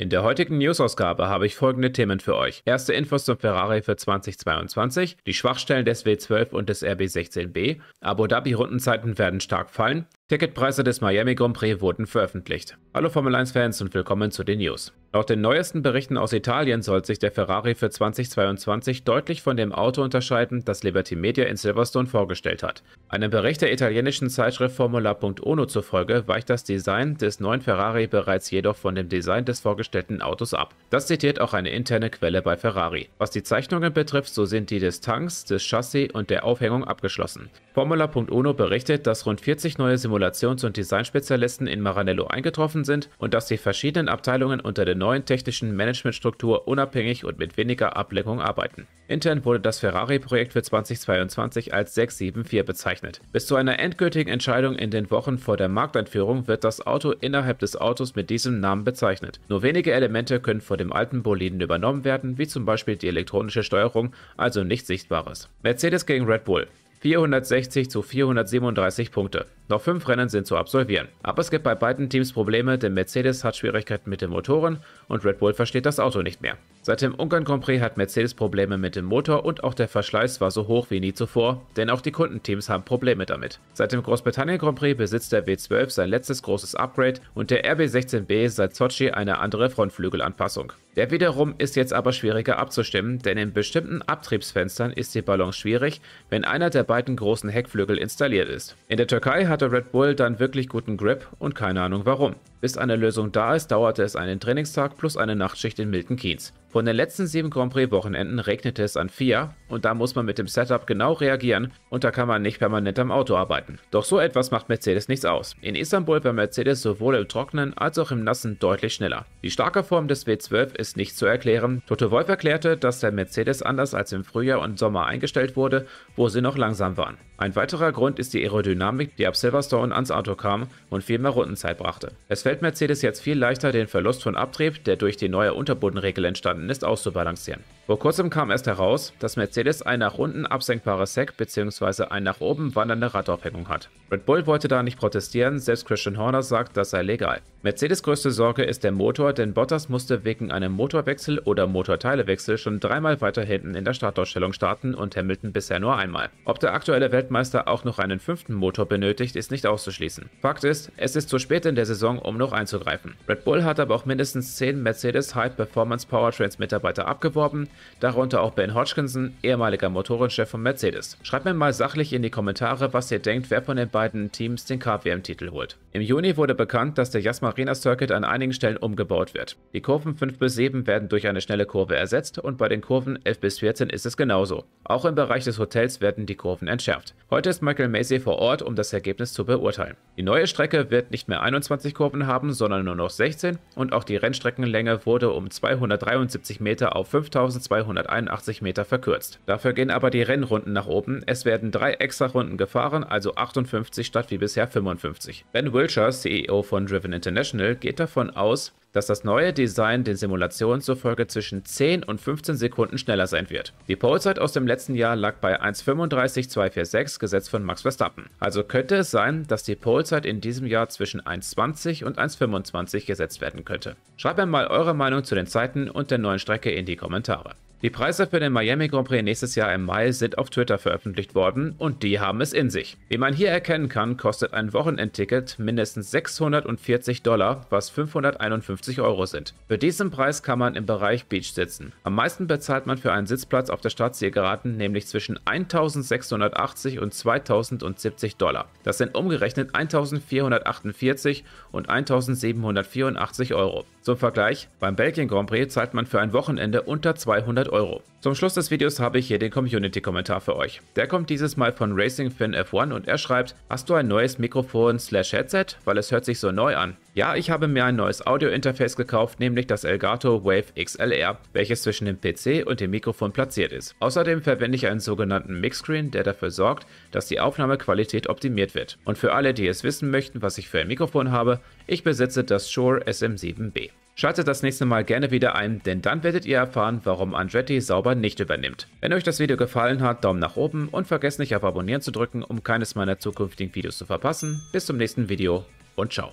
In der heutigen News-Ausgabe habe ich folgende Themen für euch. Erste Infos zum Ferrari für 2022, die Schwachstellen des W12 und des RB16B, Abu Dhabi Rundenzeiten werden stark fallen, Ticketpreise des Miami Grand Prix wurden veröffentlicht. Hallo Formel 1 Fans und willkommen zu den News. Laut den neuesten Berichten aus Italien soll sich der Ferrari für 2022 deutlich von dem Auto unterscheiden, das Liberty Media in Silverstone vorgestellt hat. Einem Bericht der italienischen Zeitschrift Formula.ono zufolge weicht das Design des neuen Ferrari bereits jedoch von dem Design des vorgestellten Autos ab. Das zitiert auch eine interne Quelle bei Ferrari. Was die Zeichnungen betrifft, so sind die des Tanks, des Chassis und der Aufhängung abgeschlossen. Formula.ono berichtet, dass rund 40 neue Simulations- und Designspezialisten in Maranello eingetroffen sind und dass die verschiedenen Abteilungen unter der neuen technischen Managementstruktur unabhängig und mit weniger Ablenkung arbeiten. Intern wurde das Ferrari-Projekt für 2022 als 674 bezeichnet. Bis zu einer endgültigen Entscheidung in den Wochen vor der Markteinführung wird das Auto innerhalb des Autos mit diesem Namen bezeichnet. Nur wenige Elemente können vor dem alten Boliden übernommen werden, wie zum Beispiel die elektronische Steuerung, also nichts Sichtbares. Mercedes gegen Red Bull. 460 zu 437 Punkte. Noch fünf Rennen sind zu absolvieren. Aber es gibt bei beiden Teams Probleme, denn Mercedes hat Schwierigkeiten mit den Motoren und Red Bull versteht das Auto nicht mehr. Seit dem Ungarn Grand Prix hat Mercedes Probleme mit dem Motor und auch der Verschleiß war so hoch wie nie zuvor, denn auch die Kundenteams haben Probleme damit. Seit dem Großbritannien Grand Prix besitzt der W12 sein letztes großes Upgrade und der RB16B seit Sochi eine andere Frontflügelanpassung. Der wiederum ist jetzt aber schwieriger abzustimmen, denn in bestimmten Abtriebsfenstern ist die Balance schwierig, wenn einer der beiden großen Heckflügel installiert ist. In der Türkei hatte Red Bull dann wirklich guten Grip und keine Ahnung warum. Bis eine Lösung da ist, dauerte es einen Trainingstag plus eine Nachtschicht in Milton Keynes. Von den letzten sieben Grand Prix Wochenenden regnete es an vier und da muss man mit dem Setup genau reagieren und da kann man nicht permanent am Auto arbeiten. Doch so etwas macht Mercedes nichts aus. In Istanbul war Mercedes sowohl im Trockenen als auch im Nassen deutlich schneller. Die starke Form des W12 ist nicht zu erklären. Toto Wolf erklärte, dass der Mercedes anders als im Frühjahr und Sommer eingestellt wurde, wo sie noch langsam waren. Ein weiterer Grund ist die Aerodynamik, die ab Silverstone ans Auto kam und viel mehr Rundenzeit brachte. Es fällt Mercedes jetzt viel leichter, den Verlust von Abtrieb, der durch die neue Unterbodenregel entstanden ist, auszubalancieren. Vor kurzem kam erst heraus, dass Mercedes ein nach unten absenkbares Heck bzw. ein nach oben wandernde Radaufhängung hat. Red Bull wollte da nicht protestieren, selbst Christian Horner sagt, das sei legal. Mercedes größte Sorge ist der Motor, denn Bottas musste wegen einem Motorwechsel oder Motorteilewechsel schon dreimal weiter hinten in der Startausstellung starten und Hamilton bisher nur einmal. Ob der aktuelle Weltmeister auch noch einen fünften Motor benötigt, ist nicht auszuschließen. Fakt ist, es ist zu spät in der Saison, um noch einzugreifen. Red Bull hat aber auch mindestens 10 Mercedes High Performance Powertrains Mitarbeiter abgeworben, darunter auch Ben Hodgkinson, ehemaliger Motorenchef von Mercedes. Schreibt mir mal sachlich in die Kommentare, was ihr denkt, wer von den beiden Teams den KWM-Titel holt. Im Juni wurde bekannt, dass der Yas Marina Circuit an einigen Stellen umgebaut wird. Die Kurven 5 bis 7 werden durch eine schnelle Kurve ersetzt und bei den Kurven 11 bis 14 ist es genauso. Auch im Bereich des Hotels werden die Kurven entschärft. Heute ist Michael Macy vor Ort, um das Ergebnis zu beurteilen. Die neue Strecke wird nicht mehr 21 Kurven haben, sondern nur noch 16 und auch die Rennstreckenlänge wurde um 273 Meter auf 5281 Meter verkürzt. Dafür gehen aber die Rennrunden nach oben. Es werden drei extra Runden gefahren, also 58 statt wie bisher 55. Ben Wilshire, CEO von Driven International, geht davon aus, dass das neue Design den Simulationen zufolge zwischen 10 und 15 Sekunden schneller sein wird. Die Polezeit aus dem letzten Jahr lag bei 1,35,246 gesetzt von Max Verstappen. Also könnte es sein, dass die Polezeit in diesem Jahr zwischen 1,20 und 1,25 gesetzt werden könnte. Schreibt mir mal eure Meinung zu den Zeiten und der neuen Strecke in die Kommentare. Die Preise für den Miami Grand Prix nächstes Jahr im Mai sind auf Twitter veröffentlicht worden und die haben es in sich. Wie man hier erkennen kann, kostet ein Wochenendticket mindestens 640 Dollar, was 551 Euro sind. Für diesen Preis kann man im Bereich Beach sitzen. Am meisten bezahlt man für einen Sitzplatz auf der Startzielgeraden, nämlich zwischen 1680 und 2070 Dollar. Das sind umgerechnet 1448 und 1784 Euro. Zum Vergleich, beim Belgien Grand Prix zahlt man für ein Wochenende unter 200 Euro. Zum Schluss des Videos habe ich hier den Community-Kommentar für euch. Der kommt dieses Mal von RacingFin F1 und er schreibt, hast du ein neues Mikrofon slash Headset? Weil es hört sich so neu an. Ja, ich habe mir ein neues Audio-Interface gekauft, nämlich das Elgato Wave XLR, welches zwischen dem PC und dem Mikrofon platziert ist. Außerdem verwende ich einen sogenannten Mixscreen, der dafür sorgt, dass die Aufnahmequalität optimiert wird. Und für alle, die es wissen möchten, was ich für ein Mikrofon habe, ich besitze das Shure SM7B. Schaltet das nächste Mal gerne wieder ein, denn dann werdet ihr erfahren, warum Andretti sauber nicht übernimmt. Wenn euch das Video gefallen hat, Daumen nach oben und vergesst nicht auf Abonnieren zu drücken, um keines meiner zukünftigen Videos zu verpassen. Bis zum nächsten Video und ciao.